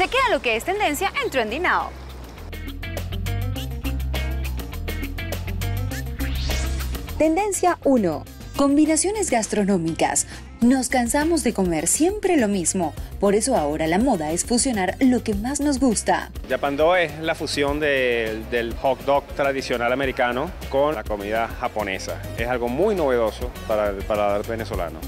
Chequea lo que es tendencia en Trending Now. Tendencia 1. Combinaciones gastronómicas. Nos cansamos de comer siempre lo mismo, por eso ahora la moda es fusionar lo que más nos gusta. Yapando es la fusión del hot dog tradicional americano con la comida japonesa. Es algo muy novedoso para el paladar venezolano.